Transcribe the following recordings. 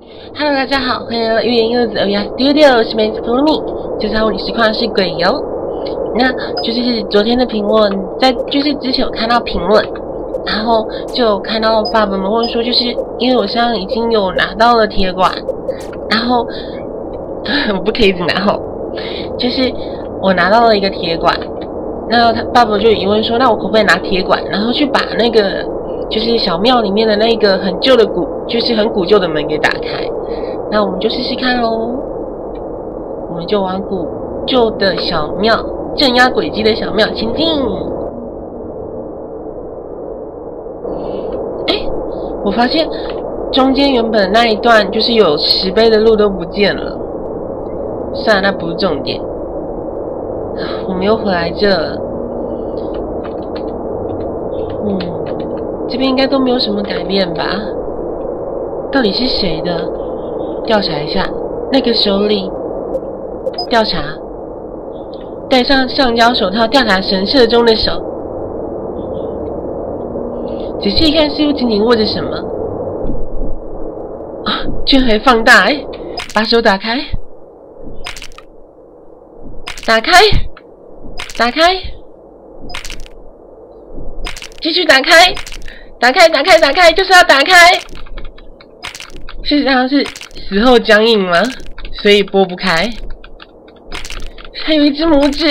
Hello，大家好，欢迎来到寓言柚子 OVS Studio，我是梅子 Follow Me，这场物理实况是鬼游。那就是昨天的评论，在就是之前有看到评论，然后就看到爸爸们问说，就是因为我现在已经有拿到了铁管，然后 我不可以拿吼，就是我拿到了一个铁管，那他爸爸就疑问说，那我可不可以拿铁管，然后去把那个就是小庙里面的那个很旧的古，就是很古旧的门给打开？那我们就试试看喽，我们就往古旧的小庙。镇压鬼机的小庙前进。哎，我发现中间原本那一段就是有石碑的路都不见了。算了，那不是重点。我们又回来这。嗯，这边应该都没有什么改变吧？到底是谁的？调查一下。那个首领。调查。戴上橡胶手套，调查神社中的手。仔细一看，似乎紧紧握着什么。啊！居然还放大！哎，把手打开，打开，打开，继续打开，打开，打开，打开，就是要打开。事实上是死后僵硬吗？所以拨不开。还有一只拇指，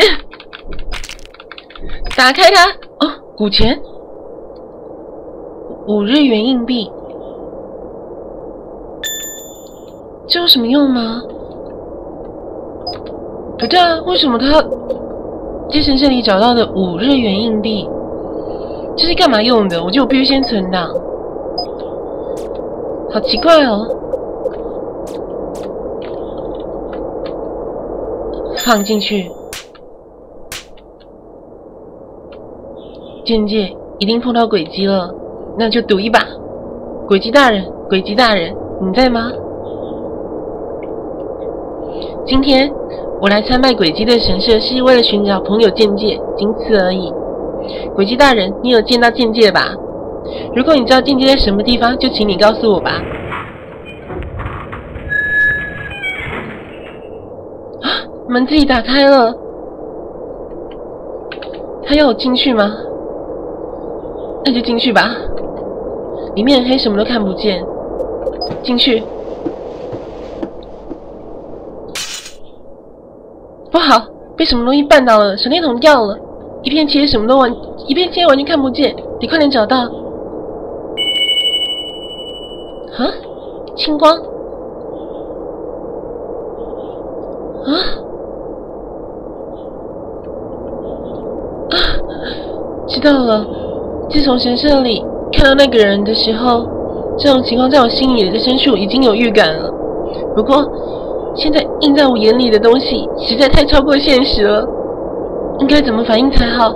打开它哦，古钱，五日元硬币，这有什么用吗？不对啊，为什么他在神社里找到的五日元硬币，这是干嘛用的？我就必须先存档，好奇怪哦。放进去，剑界一定碰到鬼姬了，那就赌一把。鬼姬大人，鬼姬大人，你在吗？今天我来参拜鬼姬的神社，是为了寻找朋友剑界，仅此而已。鬼姬大人，你有见到境界吧？如果你知道境界在什么地方，就请你告诉我吧。啊门自己打开了，他要我进去吗？那就进去吧。里面黑，什么都看不见。进去。不好，被什么东西绊倒了，手电筒掉了，一片漆，什么都完，一片漆完全看不见，得快点找到。啊，青光。啊。知道了。自从神社里看到那个人的时候，这种情况在我心里的深处已经有预感了。不过，现在映在我眼里的东西实在太超过现实了，应该怎么反应才好？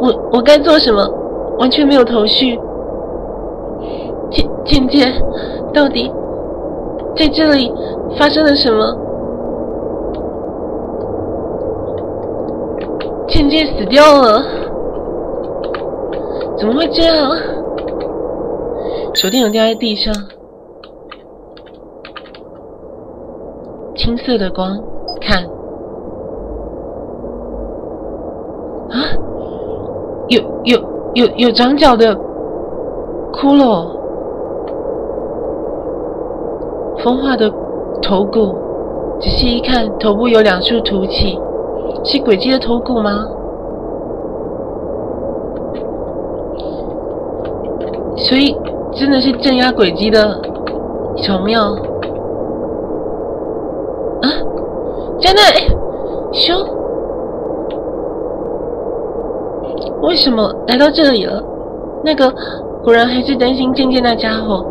我我该做什么？完全没有头绪。倩倩，到底在这里发生了什么？倩倩死掉了。怎么会这样？手电筒掉在地上，青色的光，看，啊，有有有有长角的骷髅，风化的头骨，仔细一看，头部有两处凸起，是鬼姬的头骨吗？所以，真的是镇压鬼姬的巧妙啊！真的，修，为什么来到这里了？那个果然还是担心渐渐那家伙。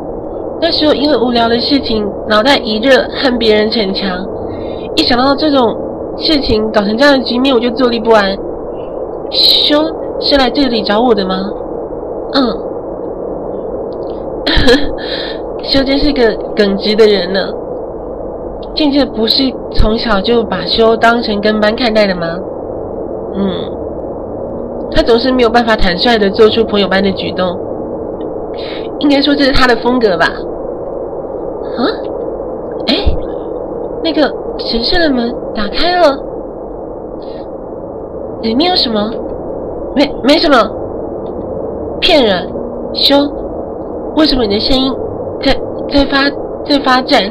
那时候因为无聊的事情，脑袋一热，和别人逞强。一想到这种事情搞成这样的局面，我就坐立不安。修是来这里找我的吗？嗯。修真是个耿直的人呢。渐渐不是从小就把修当成跟班看待的吗？嗯，他总是没有办法坦率的做出朋友般的举动。应该说这是他的风格吧？啊？哎那个神圣的门打开了，里面有什么？没没什么，骗人！修，为什么你的声音在在发在发颤？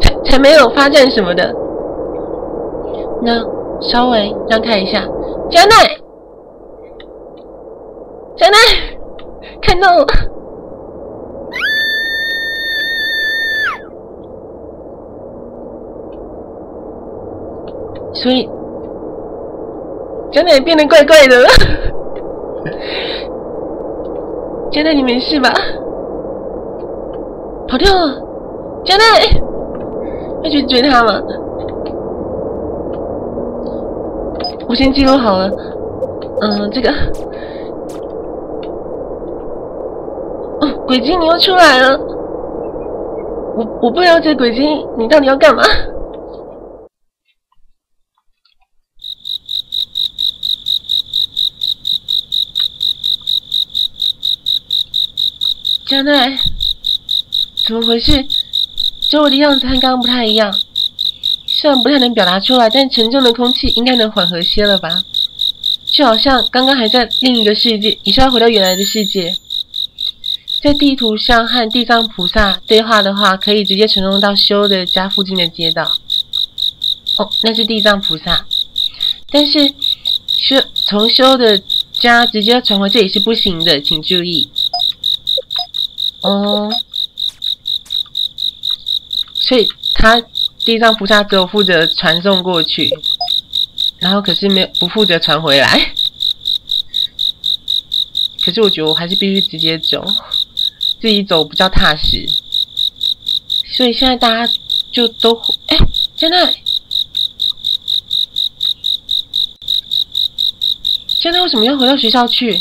才才没有发战什么的。那稍微让开一下，佳奈，佳奈，看到了。所以，佳奈变得怪怪的了。加奈，你没事吧？跑掉了，佳奈，要去追他吗？我先记录好了，嗯，这个，哦，鬼精你又出来了，我我不了解鬼精，你到底要干嘛？加奈，怎么回事？周围的样子和刚刚不太一样。虽然不太能表达出来，但沉重的空气应该能缓和些了吧？就好像刚刚还在另一个世界，你是要回到原来的世界。在地图上和地藏菩萨对话的话，可以直接传送到修的家附近的街道。哦，那是地藏菩萨。但是修从修的家直接传回这里是不行的，请注意。哦，所以他。地藏菩萨只有负责传送过去，然后可是没有不负责传回来。可是我觉得我还是必须直接走，自己走比较踏实。所以现在大家就都哎，现在现在为什么要回到学校去？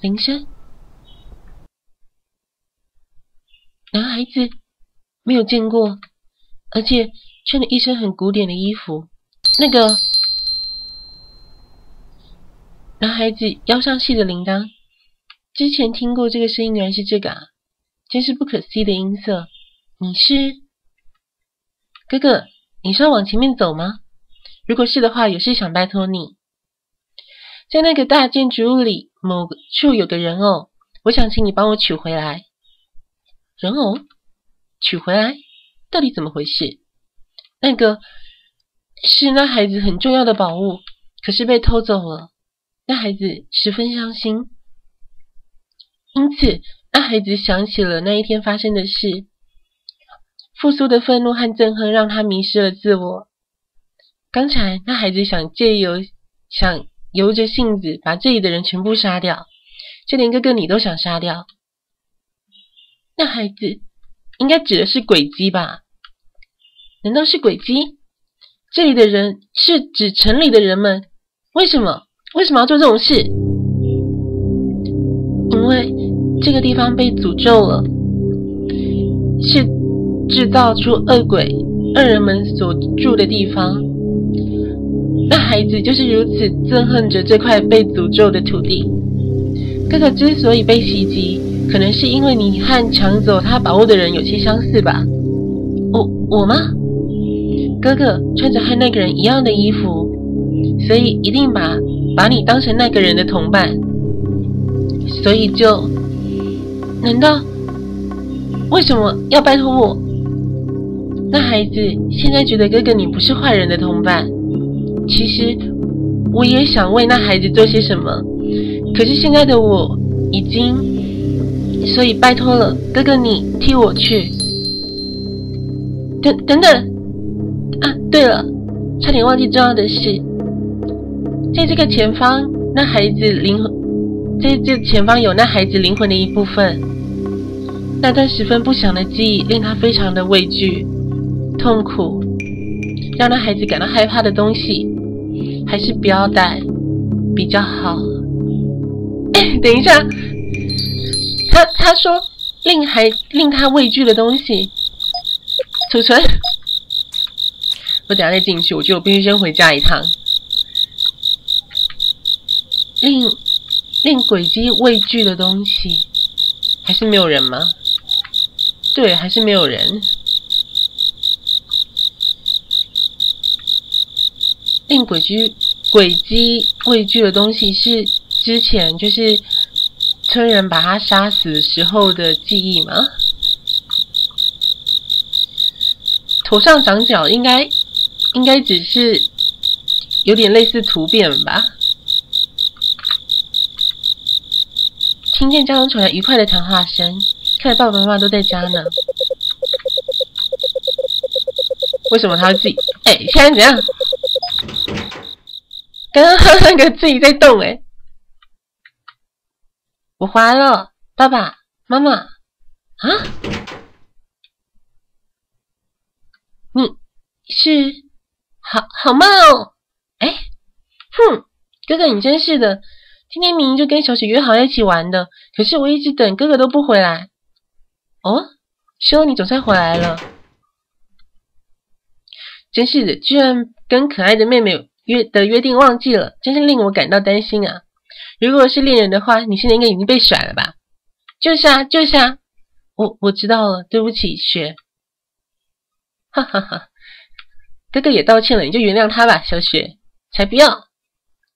铃声。男孩子没有见过，而且穿着一身很古典的衣服。那个男孩子腰上系着铃铛，之前听过这个声音，原来是这个啊！真是不可思议的音色。你是哥哥？你是要往前面走吗？如果是的话，有事想拜托你。在那个大建筑物里某处有个人偶，我想请你帮我取回来。人偶取回来，到底怎么回事？那个是那孩子很重要的宝物，可是被偷走了。那孩子十分伤心，因此那孩子想起了那一天发生的事。复苏的愤怒和憎恨让他迷失了自我。刚才那孩子想借由想由着性子把这里的人全部杀掉，就连哥哥你都想杀掉。那孩子应该指的是鬼姬吧？难道是鬼姬？这里的人是指城里的人们？为什么？为什么要做这种事？因为这个地方被诅咒了，是制造出恶鬼恶人们所住的地方。那孩子就是如此憎恨着这块被诅咒的土地。哥哥之所以被袭击。可能是因为你和抢走他宝物的人有些相似吧？我我吗？哥哥穿着和那个人一样的衣服，所以一定把把你当成那个人的同伴，所以就……难道为什么要拜托我？那孩子现在觉得哥哥你不是坏人的同伴，其实我也想为那孩子做些什么，可是现在的我已经……所以拜托了，哥哥，你替我去。等等等，啊，对了，差点忘记重要的事，在这个前方，那孩子灵魂，在这前方有那孩子灵魂的一部分。那段十分不祥的记忆令他非常的畏惧、痛苦，让那孩子感到害怕的东西，还是不要带比较好。等一下。他他说令还令他畏惧的东西，储存。我等下再进去，我觉得我必须先回家一趟。令令鬼姬畏惧的东西，还是没有人吗？对，还是没有人。令鬼居鬼姬畏惧的东西是之前就是村人把他杀死时候的记忆吗？头上长角应该应该只是有点类似突变吧。听见家中传来愉快的谈话声，看来爸爸妈妈都在家呢。为什么他会自己？哎，现在怎样？刚刚那个自己在动哎，我回来了，爸爸妈妈啊，你是好好慢哦，哎，哼，哥哥你真是的，今天明明就跟小雪约好一起玩的，可是我一直等哥哥都不回来。哦，修你总算回来了，真是的，居然跟可爱的妹妹。约的约定忘记了，真是令我感到担心啊！如果是恋人的话，你现在应该已经被甩了吧？就是啊，就是啊，我我知道了，对不起，雪。哈哈哈，哥哥也道歉了，你就原谅他吧，小雪。才不要！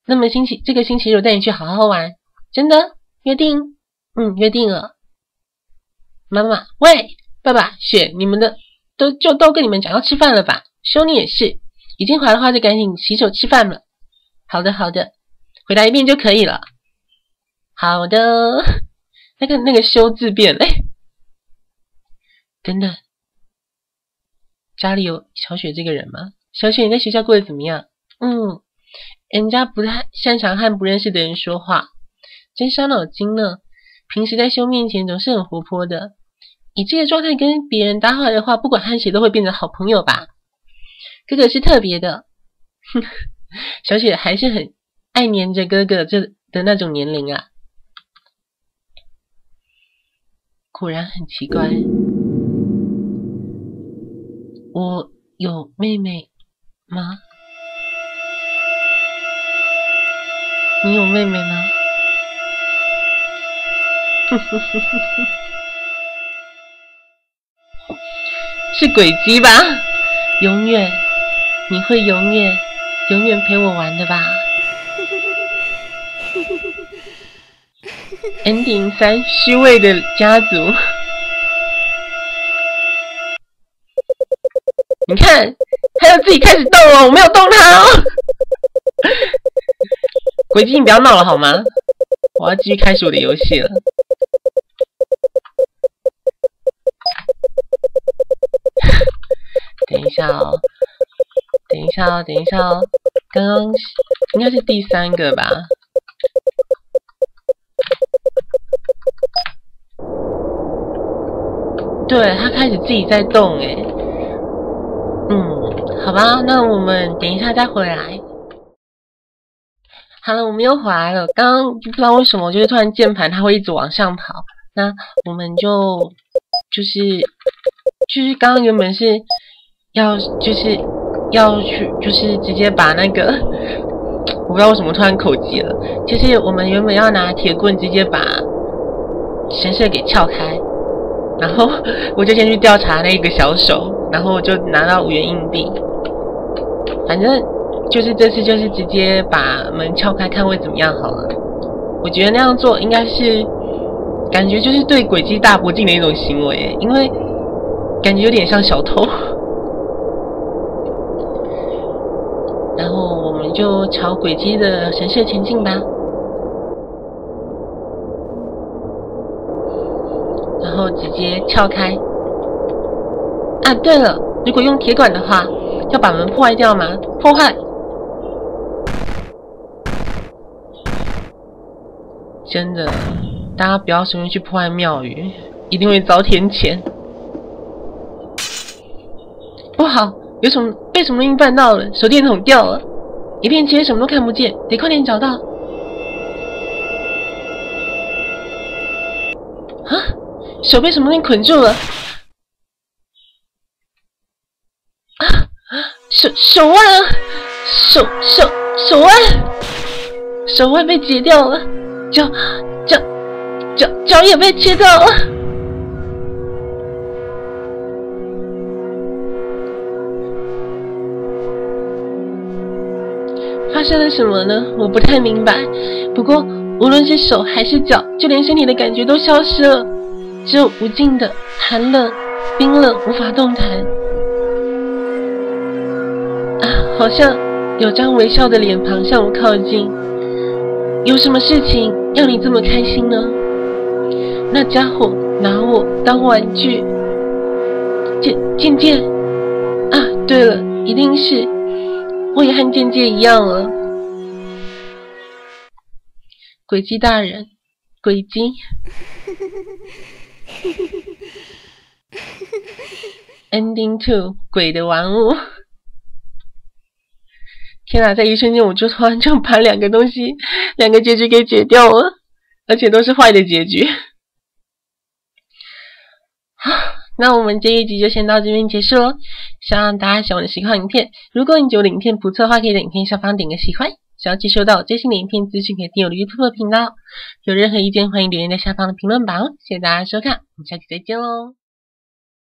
那么星期这个星期六带你去好好玩，真的约定？嗯，约定了。妈妈，喂，爸爸，雪，你们的都就都跟你们讲要吃饭了吧？兄弟也是。已经回来的话，就赶紧洗手吃饭了。好的，好的，回答一遍就可以了。好的，那个那个修字变嘞。等等，家里有小雪这个人吗？小雪，你在学校过得怎么样？嗯，人家不太擅长和不认识的人说话，真伤脑筋呢。平时在修面前总是很活泼的，以这个状态跟别人搭话的话，不管和谁都会变成好朋友吧。哥哥是特别的，哼 小雪还是很爱黏着哥哥这的那种年龄啊，果然很奇怪。我有妹妹吗？你有妹妹吗？是鬼机吧？永远。你会永远、永远陪我玩的吧 Ending 三，虚伪的家族。你看，他要自己开始动了，我没有动他哦。鬼姬，你不要闹了好吗？我要继续开始我的游戏了。等一下哦。等一下哦，等一下哦，刚刚应该是第三个吧？对他开始自己在动哎，嗯，好吧，那我们等一下再回来。好了，我们又回来了。刚刚不知道为什么，就是突然键盘它会一直往上跑，那我们就就是就是刚刚原本是要就是。要去就是直接把那个，我不知道为什么突然口急了。其实我们原本要拿铁棍直接把神社给撬开，然后我就先去调查那个小手，然后我就拿到五元硬币。反正就是这次就是直接把门撬开，看会怎么样好了。我觉得那样做应该是感觉就是对诡计大不敬的一种行为，因为感觉有点像小偷。然后我们就朝轨迹的神社前进吧。然后直接撬开。啊，对了，如果用铁管的话，要把门破坏掉吗？破坏。真的，大家不要随便去破坏庙宇，一定会遭天谴。不好。有什么被什么东西绊到了？手电筒掉了，一片漆黑，什么都看不见，得快点找到。手被什么东西捆住了？啊！手手腕啊！手手手腕，手腕被截掉了，脚脚脚脚也被切掉了。发生了什么呢？我不太明白。不过无论是手还是脚，就连身体的感觉都消失了，只有无尽的寒冷、冰冷，无法动弹。啊，好像有张微笑的脸庞向我靠近。有什么事情让你这么开心呢？那家伙拿我当玩具。渐渐渐，啊，对了，一定是。我也和渐渐一样了，鬼姬大人，鬼姬 ，Ending to 鬼的玩物。天哪，在一瞬间我就突然就把两个东西，两个结局给解掉了，而且都是坏的结局。好那我们这一集就先到这边结束喽，希望大家喜欢我的实况影片。如果你觉得影片不错的话，可以在影片下方点个喜欢。想要接收到最新的影片资讯，可以订阅我的 YouTube 频道。有任何意见，欢迎留言在下方的评论板哦。谢谢大家收看，我们下期再见喽。